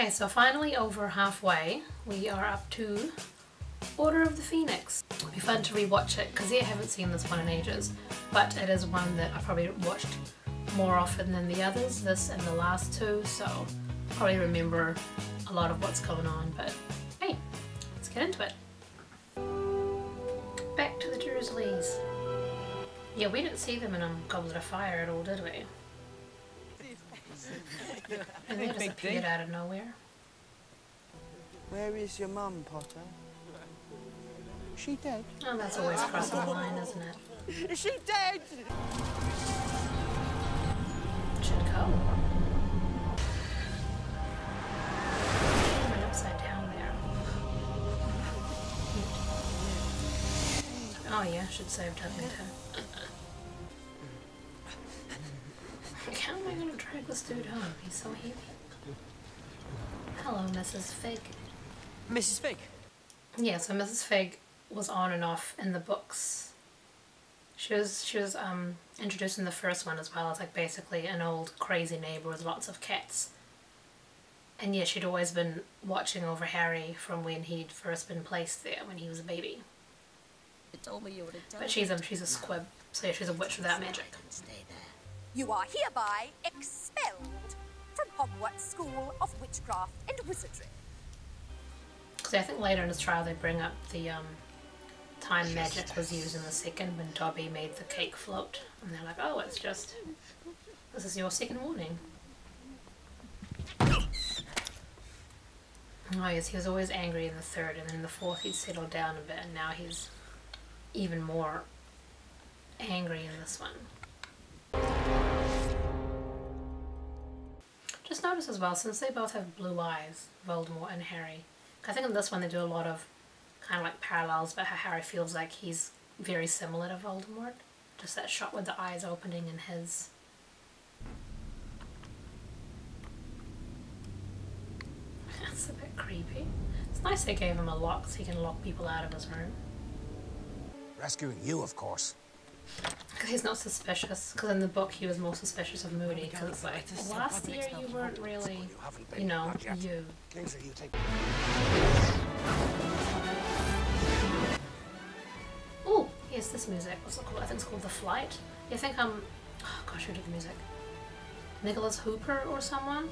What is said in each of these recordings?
Okay, so finally over halfway, we are up to Order of the Phoenix. It'll be fun to rewatch it because yeah, I haven't seen this one in ages, but it is one that I probably watched more often than the others, this and the last two, so probably remember a lot of what's going on, but hey, let's get into it. Back to the Dursleys. Yeah, we didn't see them in a Goblet of Fire at all, did we? And they just Big appeared out of nowhere. Where is your mum, Potter? She dead? Oh, that's always crossing the line, isn't it? Is she dead? Should go. Went upside down there. Oh yeah, should save Tuffington. How am I gonna drag this dude home? He's so heavy. Hello, Mrs. Fig. Mrs. Fig. Yeah, so Mrs. Fig was on and off in the books. She was she was um introduced in the first one as well as like basically an old crazy neighbor with lots of cats. And yeah, she'd always been watching over Harry from when he'd first been placed there when he was a baby. You told me you would have done But she's a she's a squib, so yeah, she's a witch without magic. Stay there. You are hereby expelled from Hogwarts School of Witchcraft and Wizardry. Because I think later in his trial they bring up the um, time magic was used in the second when Dobby made the cake float, and they're like, oh, it's just this is your second warning. Oh yes, he was always angry in the third, and then in the fourth he'd settled down a bit, and now he's even more angry in this one. Notice as well, since they both have blue eyes, Voldemort and Harry, I think in this one they do a lot of kind of like parallels about how Harry feels like he's very similar to Voldemort. Just that shot with the eyes opening in his. That's a bit creepy. It's nice they gave him a lock so he can lock people out of his room. Rescuing you, of course. Because he's not suspicious. Because in the book he was more suspicious of Moody. Because it's like, last year you weren't really, You haven't been. you know, you. You take. Oh, yes, this music. What's it called? I think it's called The Flight. You think um, oh gosh, who did the music? Nicholas Hooper or someone?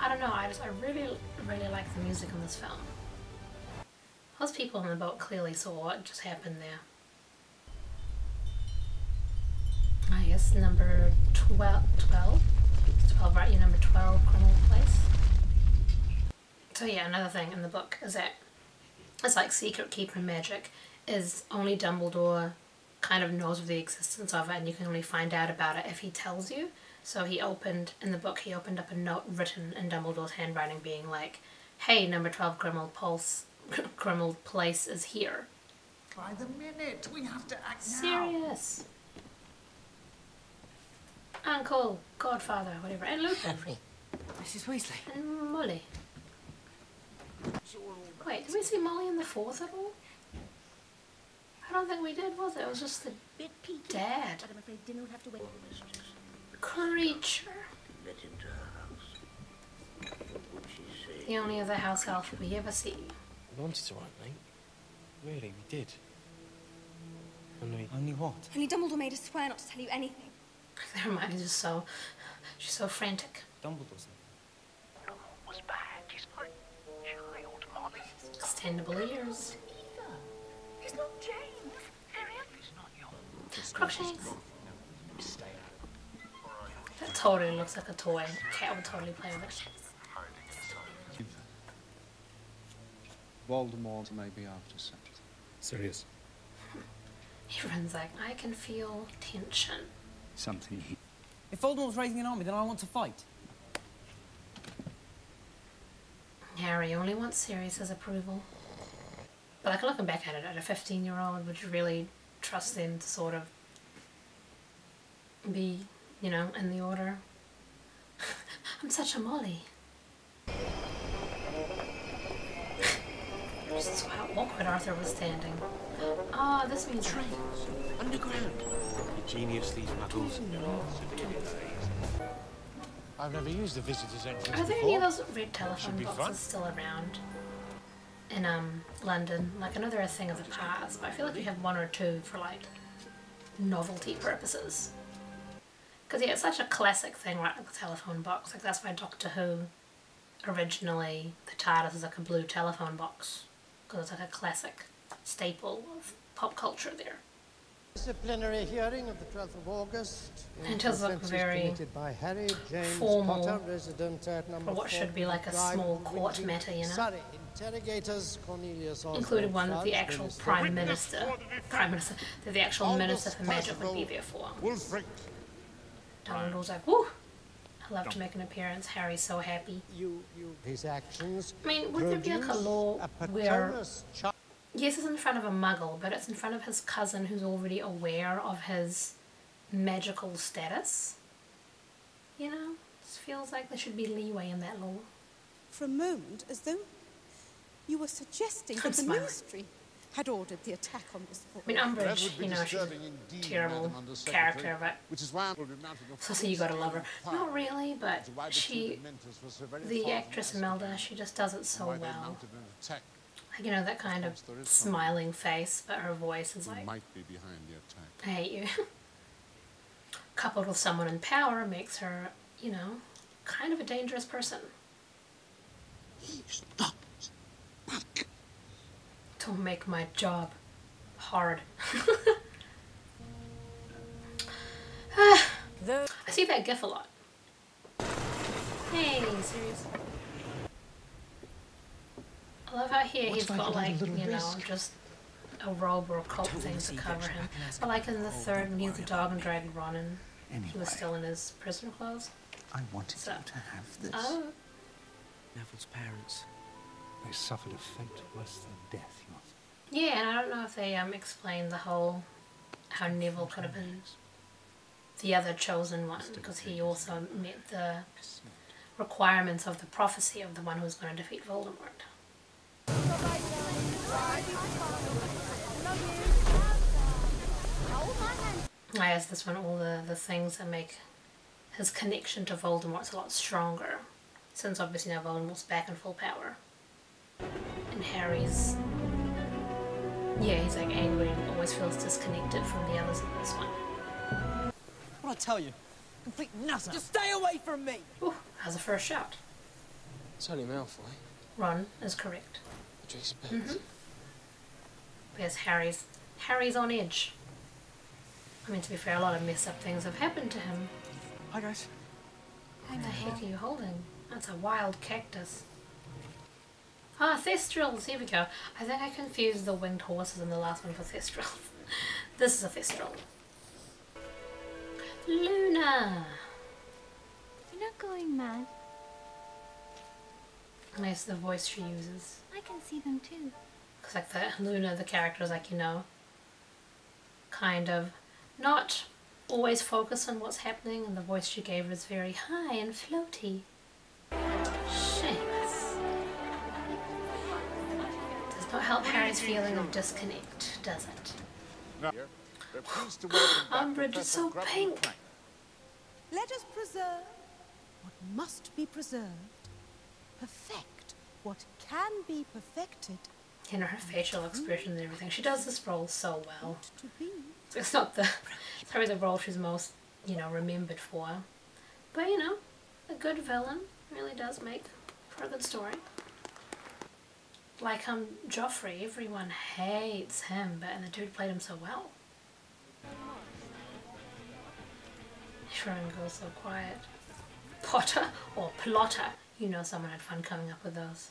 I don't know. I just I really really like the music in this film. Those people on the boat clearly saw what just happened there. Yes, number 12, 12? 12, right? You're number 12, Grimmauld Place. So yeah, another thing in the book is that it's like secret keeper magic is only Dumbledore kind of knows of the existence of it and you can only find out about it if he tells you. So he opened, in the book, he opened up a note written in Dumbledore's handwriting being like, hey, number 12 Grimmauld Pulse, Grimmauld Place is here. By the minute, we have to act now. Serious. Uncle, Godfather, whatever, and Lupin, Mrs. Weasley. and Molly. Wait, did we see Molly in the fourth at all? I don't think we did, was it? It was just the Bit peaky. dad. But I'm afraid dinner will have to wait. Kreacher. Let into her house. What would she say? The only other house elf we ever see. We wanted to write, mate. Really, we did. Only Only what? Only Dumbledore made us swear not to tell you anything. Hermione's just so, she's so frantic. Dumbledore's. was bad. He's not child, Molly. Extendable ears. He's not James. Harriet. He's not young. Crookshanks. That totally looks like a toy. Cat would totally play with it. Voldemort may be after something. serious. Everyone's like, I can feel tension. Something he... If Voldemort's raising an army, then I want to fight. Harry only wants Sirius's approval. But like looking back at it, at a 15 year old, would you really trust them to sort of be, you know, in the order? I'm such a Molly. Just so how awkward Arthur was standing. Ah, this means rain. Underground. Genius, these muggles. I've never used the visitor's entrance Are there before. any of those red telephone boxes fun. still around in um London? Like I know they're a thing of the past, but I feel like you have one or two for like novelty purposes. Because yeah, it's such a classic thing, right? Like the telephone box. Like that's why Doctor Who originally the TARDIS is like a blue telephone box because it's like a classic staple of pop culture there. Disciplinary hearing of the 12th of August. It does look very by Harry James formal Potter, resident at number for what should be like a small court Windy, matter, you know. Surrey. Interrogators Cornelius Oswald included one that the actual prime minister, prime minister, that the actual minister for magic would be there for. Wulfric. Dumbledore's like, woo! I love to make an appearance. Harry's so happy. You, you, his actions. I mean, would there be like a produce law a where, yes, it's in front of a muggle, but it's in front of his cousin who's already aware of his magical status? You know? It feels like there should be leeway in that law. For a moment, as though you were suggesting I'm that the ministry had ordered the attack on this I mean, Umbridge, you know, she's a indeed, terrible Madam Undersecretary, character, but Which is why I will be mounting so, so you gotta full love her. Not really, but Which is why the she, two Dementors were so very the actress us, Imelda, she just does it so well. mounted an attack. Like, you know, that kind of course there is someone smiling face, but her voice is who like, might be behind the attack. I hate you. Coupled with someone in power makes her, you know, kind of a dangerous person. Stop. Don't make my job hard. I see that gif a lot. Hey, Sirius. I love how here he's got like, little you know, just a robe or a coat thing wanna cover him. back in his- But like in the Oh, third don't Neil worry the about Dog and Dragon Ronin, he was still in his prisoner clothes. I wanted So- you to have this. Oh, Neville's parents. They suffered a fate worse than death, yeah, and I don't know if they um explained the whole how Neville could have been the other chosen one because he also met the requirements of the prophecy of the one who was going to defeat Voldemort. I asked this one all the, the things that make his connection to Voldemort's a lot stronger. Since obviously now Voldemort's back in full power. And Harry's yeah, he's like angry and always feels disconnected from the others in this one. What I tell you? Complete nutter. Just stay away from me. Ooh, how's the first shot? It's only Malfoy. Ron is correct. What do you expect? Mhm. Because Harry's Harry's on edge. I mean, to be fair, a lot of messed up things have happened to him. Hi guys. What the heck are you holding? That's a wild cactus. Ah, Thestrals, here we go. I think I confused the winged horses in the last one for Thestrals. this is a Thestral. Luna! You're not going mad. Nice the voice she uses. I can see them too. Because like the Luna, the character is like, you know, kind of not always focused on what's happening and the voice she gave is very high and floaty. Shameless. Does help Harry's feeling of disconnect, does it? Now, we're pleased to welcome back Umbridge is so Grubby pink. Let us preserve what must be preserved, perfect what can be perfected, You know, her facial expressions and everything. She does this role so well. It's not the, it's probably the role she's most, you know, remembered for. But, you know, a good villain really does make for a good story. Like, um, Joffrey, everyone hates him, but, and the dude played him so well. Everyone goes so quiet. Potter or Plotter. You know someone had fun coming up with those.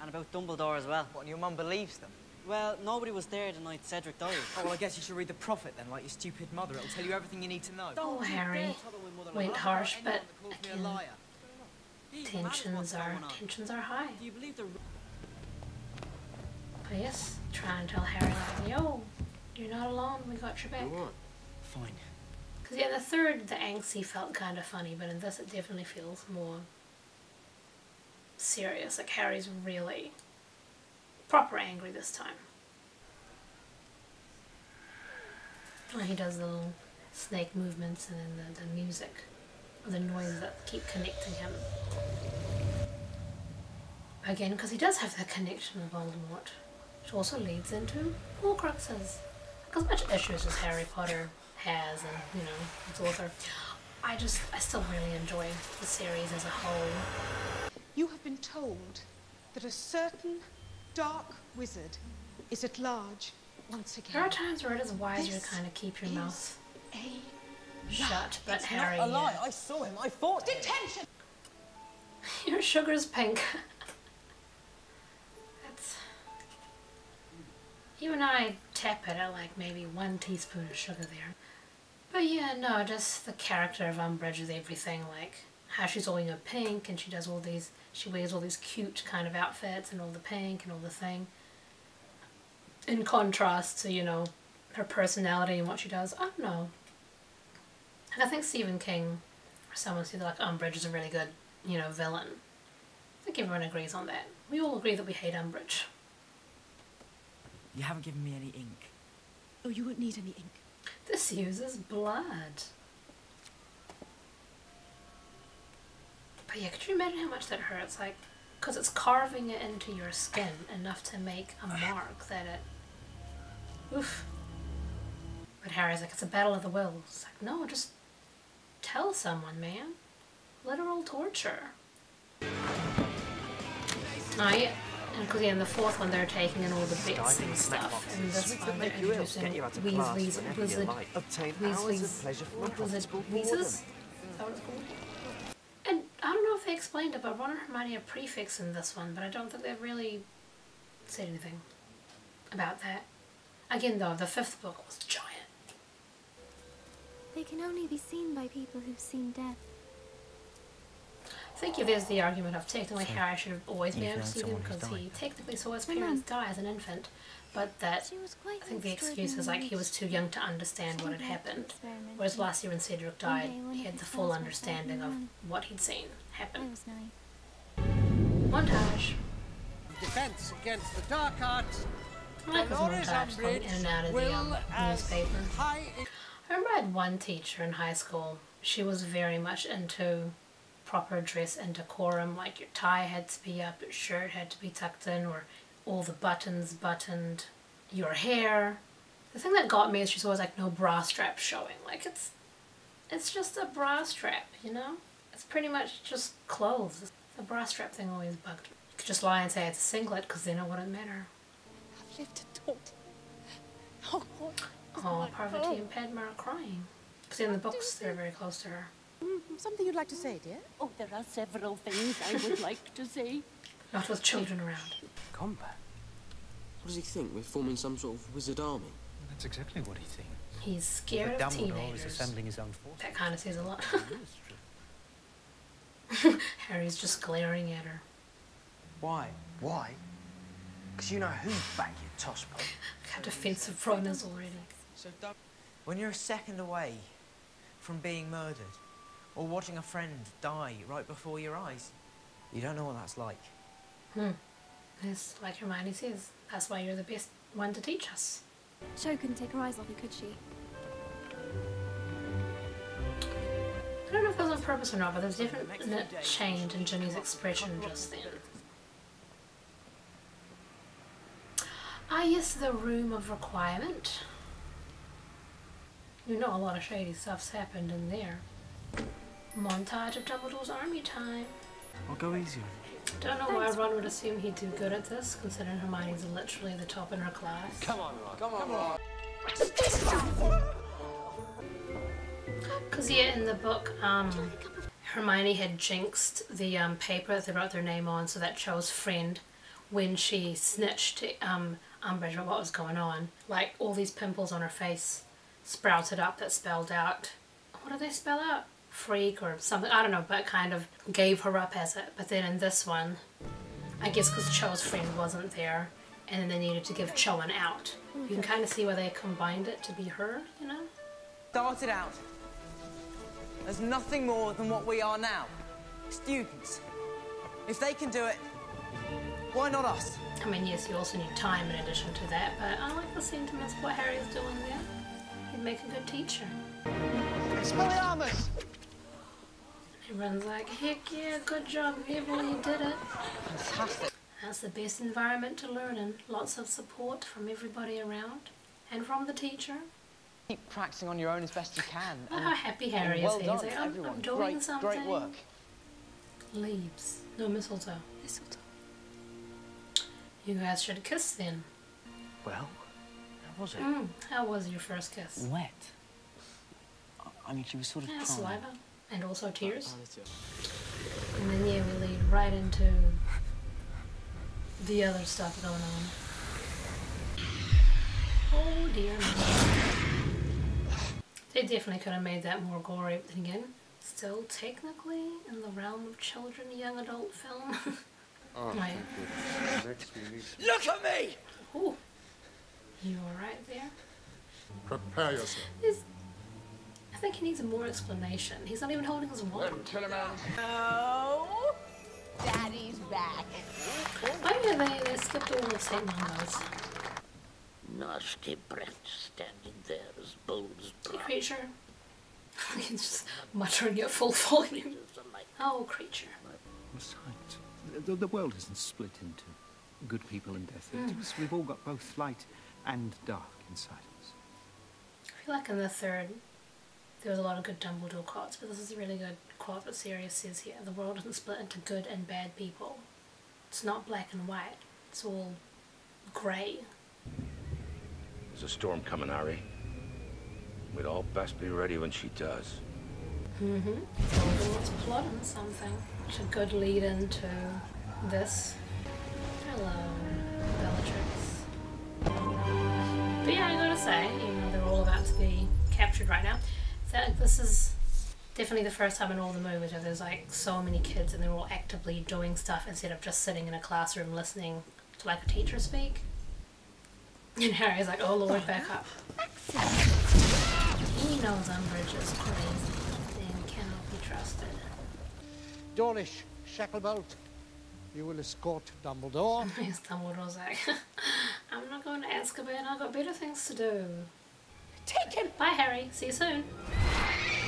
And about Dumbledore as well. What, and your mum believes them? Well, nobody was there the night Cedric died. Oh, well, I guess you should read the prophet then, like your stupid mother. It'll tell you everything you need to know. Oh, Harry went harsh, but again, tensions are tensions are high. Do you believe the But yes, try and tell Harry like, yo, you're not alone. We got your back. Fine. Because yeah, the third, the angsty felt kind of funny, but in this, it definitely feels more serious. Like Harry's really proper angry this time. When he does the little snake movements and then the, the music the noises that keep connecting him. Again, because he does have that connection with Voldemort, which also leads into Horcruxes. As much issues as Harry Potter has, and you know, its author, I just, I still really enjoy the series as a whole. You have been told that a certain dark wizard is at large once again. There are times where it is wiser This to kind of keep your mouth shut, but it's Harry, not a lie. I saw him. I fought. Detention. your sugar's pink. even I tap it at like maybe one teaspoon of sugar there. But yeah, no, just the character of Umbridge is everything. Like how she's all in know pink, and she does all these, she wears all these cute kind of outfits, and all the pink and all the thing. In contrast to you know her personality and what she does, I don't know. And I think Stephen King, or someone said like Umbridge is a really good, you know, villain. I think everyone agrees on that. We all agree that we hate Umbridge. You haven't given me any ink. Oh, you won't need any ink. This uses blood. But yeah, could you imagine how much that hurts? Like, because it's carving it into your skin enough to make a mark that it. Oof. But Harry's like, it's a battle of the wills. It's like, no, just tell someone, man. Literal torture. Oh, yeah. And because yeah, in the fourth one they're taking in all the bits and stuff. And this one they're introducing Weasley's wizard. Weasley's what was it? Wheezes? Is that what it's called? And I don't know if they explained it, but Ron and Hermione are prefects in this one, but I don't think they've really said anything about that. Again, though, the fifth book was giant. They can only be seen by people who've seen death. I think if there's the argument of technically So, Harry should have always been you able to found see them because he technically saw his parents die as an infant, but that She was quite I think the excuse is like he was too young to understand what had happened. Whereas last year when Cedric died, day he had the the full understanding of what he'd seen happen. was nine. Montage. Defense against the dark arts. I like his Dolores montage from in and out of the um, newspaper. high I remember I had one teacher in high school. She was very much into proper dress and decorum. Like your tie had to be up, your shirt had to be tucked in, or all the buttons buttoned. Your hair. The thing that got me is she's always like no bra strap showing. Like it's, it's just a bra strap, you know. It's pretty much just clothes. The bra strap thing always bugged me. You could just lie and say it's a singlet because then it wouldn't matter. I've lived a daughter. Oh, God. Oh, oh Parvati oh. and Padma are crying. Because in the books they're very close to her. Mm, Something you'd like to say, dear? Oh, there are several things I would like to say. Not with children around. Combat? What does he think? We're forming some sort of wizard army? That's exactly what he thinks. He's scared But of Dumbledore is assembling his own force. That kind of says a lot. Harry's just glaring at her. Why? Why? Because you know who's back your tosspot. Got defensive pronouns already. So dumb. When you're a second away from being murdered, or watching a friend die right before your eyes, you don't know what that's like. Hmm. Yes, like Hermione says. That's why you're the best one to teach us. Cho couldn't take her eyes off you, could she? I don't know if that was on purpose or not, but there's definitely a change in Ginny's expression just then. Ah, yes, the Room of Requirement. You know a lot of shady stuff's happened in there. Montage of Dumbledore's army time. I'll go easy on Don't know why Ron would assume he'd do good at this, considering Hermione's literally the top in her class. Come on, Ron. Come on, Ron. Because yeah, in the book, um, Hermione had jinxed the um, paper that they wrote their name on, so that Cho's friend, when she snitched to um, Umbridge about what was going on, like all these pimples on her face sprouted up that spelled out, what did they spell out? Freak or something, I don't know, but kind of gave her up as it. But then in this one, I guess because Cho's friend wasn't there, and then they needed to give Cho an out. You can kind of see why they combined it to be her, you know? Started out as nothing more than what we are now. Students. If they can do it, why not us? I mean, yes, you also need time in addition to that, but I like the sentiments of what Harry's doing there. He'd make a good teacher. Expelliarmus! Everyone's like, heck yeah, good job, everyone, you did it. Fantastic. That's the best environment to learn in. Lots of support from everybody around and from the teacher. Keep practicing on your own as best you can. And- how happy and Harry is. well He's done like, I'm. I'm doing great, something. Great work. Leaves. No mistletoe. Mistletoe. You guys should kiss then. Well, how was it? Mm, how was your first kiss? Wet. I mean, she was sort of Yeah, saliva. And also tears. And then yeah, we lead right into the other stuff going on. Oh dear me. They definitely could have made that more gory, but then again, still technically in the realm of children, young adult film. Oh, Right. thank you. Next, we need to Look at me! Ooh. You alright there? prepare yourself. He's, I think he needs more explanation. He's not even holding his wand. Oh, Daddy's back. Oh yeah, they, they skipped all the St. Mungo's. Nasty brat standing there as bold as Hey, Kreacher. He's just muttering at full volume. Oh, Kreacher. Besides, the, the world isn't split into good people and death Mm. eaters. We've all got both light and dark inside us. I feel like in the third, there was a lot of good Dumbledore quotes, but this is a really good quote that Sirius says here. The world isn't split into good and bad people. It's not black and white. It's all grey. There's a storm coming, Harry. We'd all best be ready when she does. Mm-hmm. Voldemort's plotting something. It's a good lead into this. Hello, Bellatrix. But yeah, I gotta say, even though they're all about to be captured right now, I feel like this is definitely the first time in all the movies where there's like so many kids and they're all actively doing stuff instead of just sitting in a classroom listening to like a teacher speak. And Harry's like, oh lord, back up. He knows Umbridge is crazy and cannot be trusted. Dawlish, Shacklebolt, you will escort Dumbledore. Yes, Dumbledore's like, I'm not going to Azkaban, I've got better things to do. Take him! Bye, Harry. See you soon.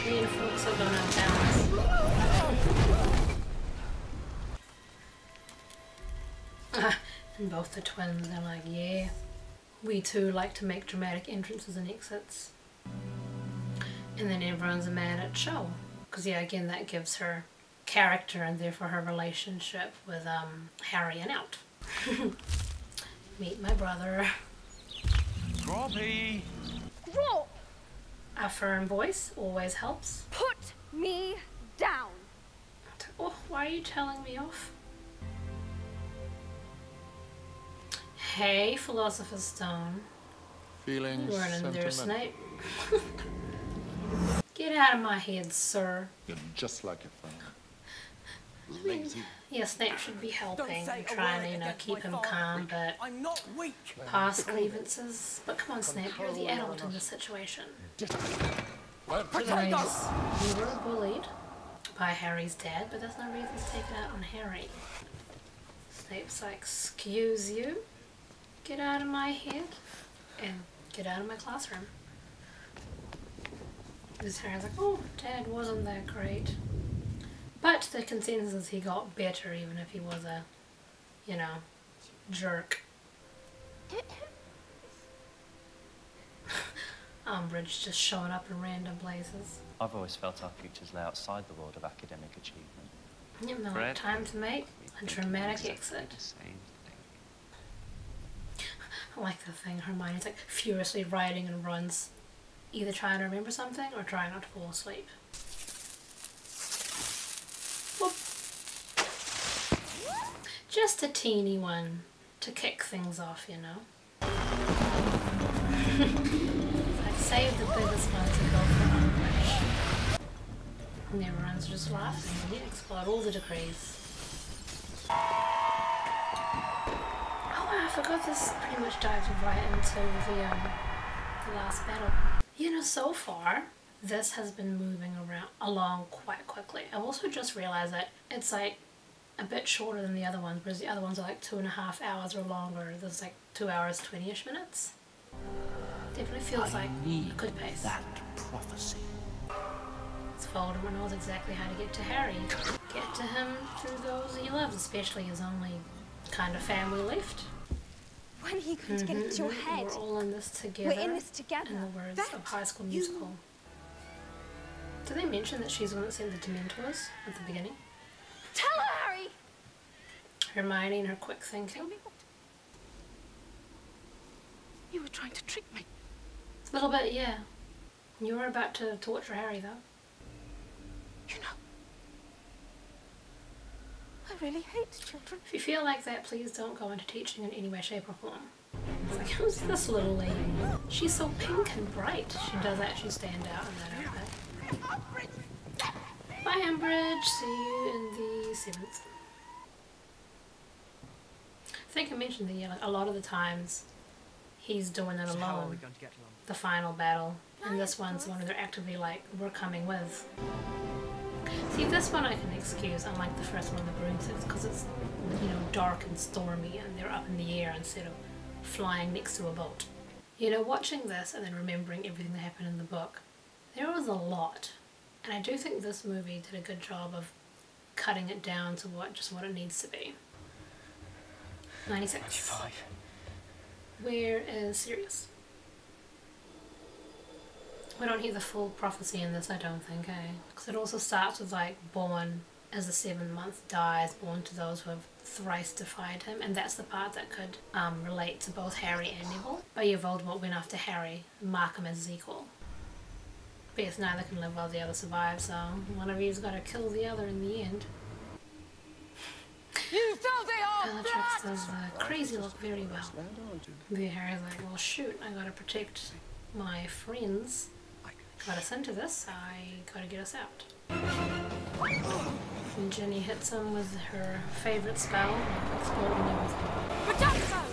Me and Fawkes are going out balance. and both the twins, they're like, yeah, we too like to make dramatic entrances and exits. And then everyone's mad at Cho. Because, yeah, again, that gives her character and therefore her relationship with um, Harry and Out. Meet my brother. Robbie! Drop! A firm voice always helps. Put me down! Oh, why are you telling me off? Hey, Philosopher's Stone. Feeling You weren't in there, sentimental. Snape. Get out of my head, sir. You're just like your father. I mean, yeah, Snape should be helping and trying to, you know, keep him calm, but I'm not weak. past grievances. But come on, Snape, you're the adult in this situation. Anyways, you were bullied by Harry's dad, but there's no reason to take it out on Harry. Snape's like, excuse you? Get out of my head and get out of my classroom. This Harry's like, oh, dad wasn't that great. But the consensus he got better even if he was a, you know, jerk. Umbridge just showing up in random places. I've always felt our futures lay outside the world of academic achievement. You know, Fred? time to make a dramatic exit. I like the thing Hermione's like furiously writing and runs, either trying to remember something or trying not to fall asleep. Just a teeny one to kick things off, you know. like save the biggest one to go for Umbridge. And everyone's just laughing you explode all the decrees. Oh, I forgot this pretty much dives right into the, um, the last battle. You know, so far, this has been moving around along quite quickly. I've also just realized that it's like a bit shorter than the other ones, whereas the other ones are like two and a half hours or longer. There's like two hours, 20-ish minutes. Definitely feels like a good pace. That prophecy. It's Voldemort knows exactly how to get to Harry. Get to him through those he loves, especially his only kind of family left. When are you going to get into your mhm. head? We're all in this together. We're in this together. In the words That of High School you- Musical. Did they mention that she's the one that sent the Dementors at the beginning? Tell her, Hermione and her quick thinking. You were trying to trick me. A little bit, yeah. You were about to torture Harry, though. You know, I really hate children. If you feel like that, please don't go into teaching in any way, shape, or form. It's like, who's this little lady? She's so pink and bright. She does actually stand out in that outfit. Bye, Umbridge. See you in the seventh. I think I mentioned that yeah, a lot of the times he's doing it So how are we alone. going to get along? The final battle, and this one's the one where they're actively like, we're coming with. See, this one I can excuse, unlike the first one, the broomsticks, because it's, you know, dark and stormy, and they're up in the air instead of flying next to a boat. You know, watching this and then remembering everything that happened in the book, there was a lot. And I do think this movie did a good job of cutting it down to what just what it needs to be. 96. Where is Sirius? We don't hear the full prophecy in this, I don't think, eh? Because it also starts with like born as the seventh month dies, born to those who have thrice defied him, and that's the part that could um, relate to both Harry and Neville. But yeah, Voldemort went after Harry, mark him as his equal. But yes, neither can live while the other survives, so one of you's got to kill the other in the end. You Bellatrix does the crazy look very well. The Harry's like, well shoot, I gotta protect my friends. Got us into this, I gotta get us out. And Ginny hits him with her favourite spell, exploding everything.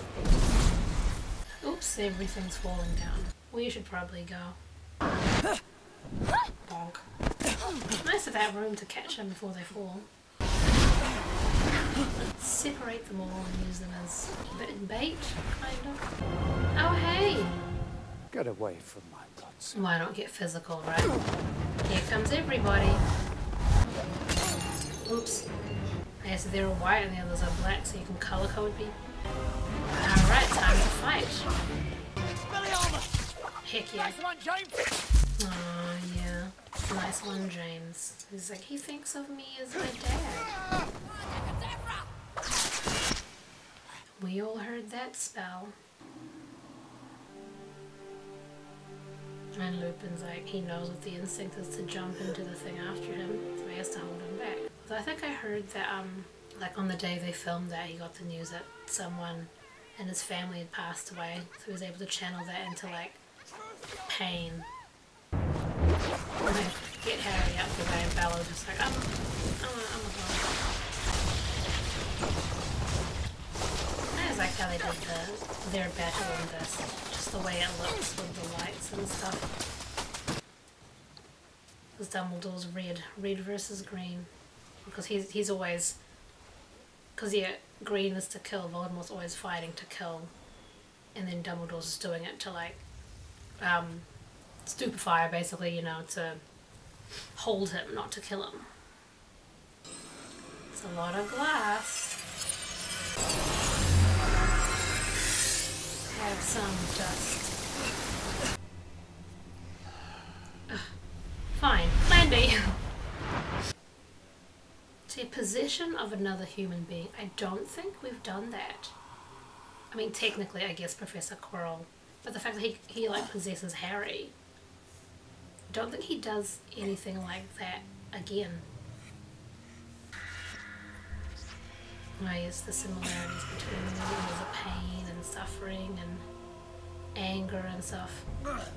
Oops, everything's falling down. We should probably go. Bonk. Nice to have room to catch them before they fall. Separate them all and use them as bait, kind of. Oh hey! Get away from my blood. Why not get physical, right? Here comes everybody. Oops. I guess they're white and the others are black, so you can color code people. Alright, time to fight. Heck yeah. Nice one, James. Oh yeah. Nice one, James. He's like, he thinks of me as my dad. We all heard that spell. And Lupin's like, he knows what the instinct is to jump into the thing after him, so he has to hold him back. I think I heard that, um, like on the day they filmed that, he got the news that someone in his family had passed away, so he was able to channel that into like pain. Get Harry out the way, and Bella just like, I'm, I'm, I'm a I how they did the, their battle in this, just the way it looks with the lights and stuff. Because Dumbledore's red, red versus green, because he's he's always, because yeah, green is to kill. Voldemort's always fighting to kill, and then Dumbledore's just doing it to like, um, stupefy basically, you know, to hold him, not to kill him. It's a lot of glass. Have some dust. Ugh. Fine, Landy. See, possession of another human being. I don't think we've done that. I mean, technically, I guess Professor Quirrell, but the fact that he he like possesses Harry. I don't think he does anything like that again. Oh yes, the similarities between the pain and suffering and anger and stuff.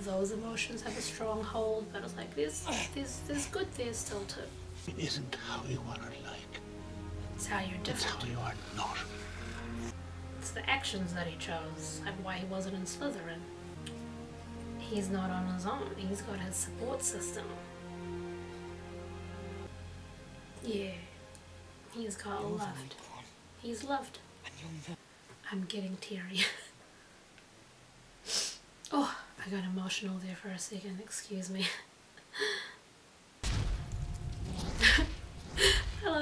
Those emotions have a strong hold, but it's like there's there's there's good there still too. It isn't how you are like. It's how you're different. It's how you are not. It's the actions that he chose, like why he wasn't in Slytherin. He's not on his own. He's got his support system. Yeah, he's got loved. He's loved. I'm getting teary. oh, I got emotional there for a second. Excuse me.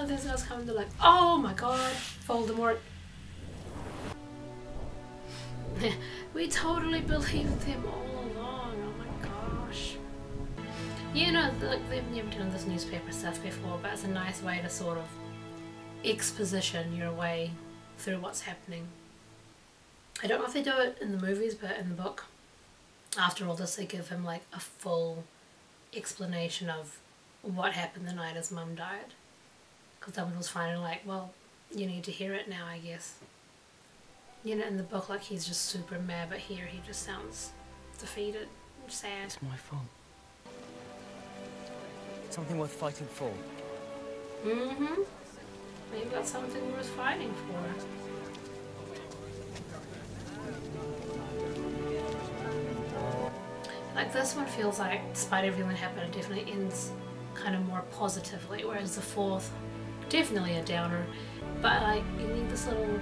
those guys come and they're like, oh my god, Voldemort. we totally believed him all along. Oh my gosh. You know, like they've never done this newspaper stuff before, but it's a nice way to sort of exposition your way through what's happening. I don't know if they do it in the movies, but in the book, after all this, they give him like a full explanation of what happened the night his mum died. Because someone was finally like, well, you need to hear it now, I guess. You know, in the book, like he's just super mad, but here he just sounds defeated and sad. It's my fault. Something worth fighting for. Mm-hmm. Maybe that's something worth fighting for. Like this one feels like, despite everything that happened, it definitely ends kind of more positively, whereas the fourth, definitely a downer. But like, you need this little,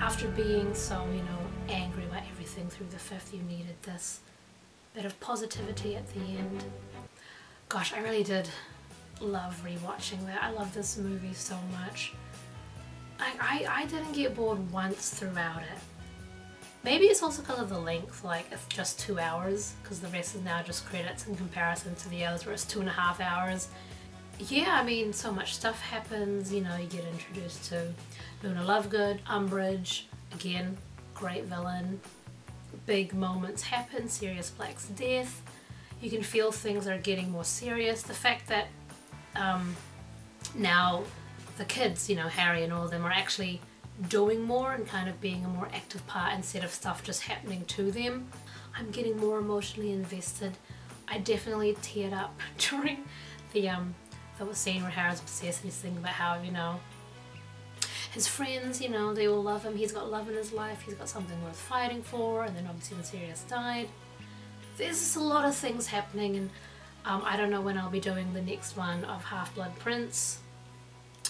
after being so, you know, angry about everything through the fifth, you needed this bit of positivity at the end. Gosh, I really did love rewatching that. I love this movie so much. I, I, I didn't get bored once throughout it. Maybe it's also because of the length, like it's just two hours, because the rest is now just credits in comparison to the others where it's two and a half hours. Yeah, I mean, so much stuff happens, you know, you get introduced to Luna Lovegood, Umbridge, again, great villain. Big moments happen, Sirius Black's death. You can feel things are getting more serious. The fact that um, now the kids, you know, Harry and all of them are actually doing more and kind of being a more active part instead of stuff just happening to them. I'm getting more emotionally invested. I definitely teared up during the um the scene where Harry's obsessed and he's thinking about how, you know, his friends, you know, they all love him. He's got love in his life. He's got something worth fighting for. And then obviously when Sirius died. There's just a lot of things happening and um, I don't know when I'll be doing the next one of Half-Blood Prince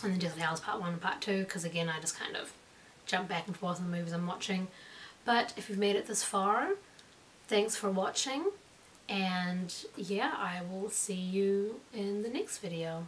and then Deathly Hallows Part 1 and Part 2 because again I just kind of jump back and forth in the movies I'm watching. But if you've made it this far, thanks for watching and yeah, I will see you in the next video.